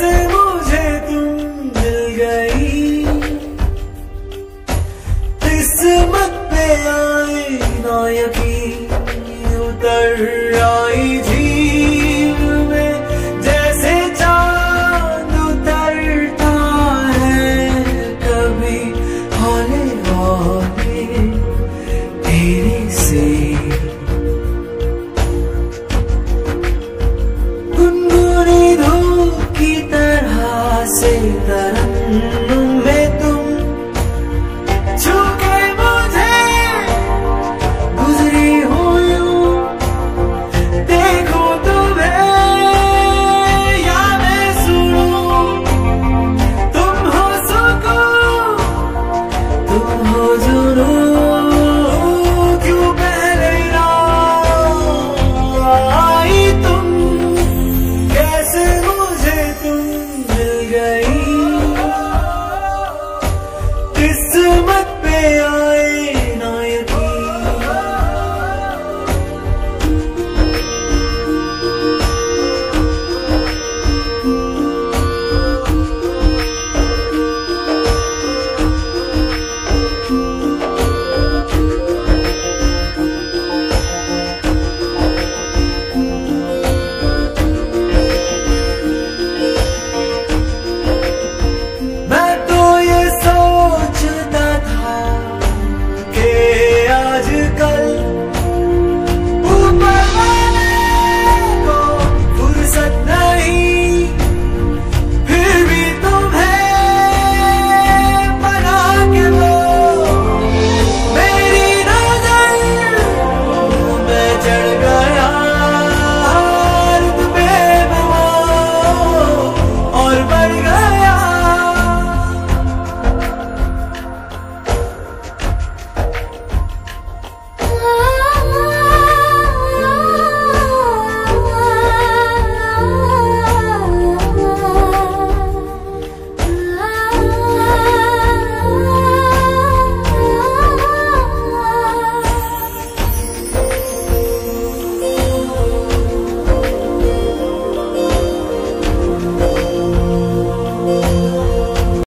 कैसे say that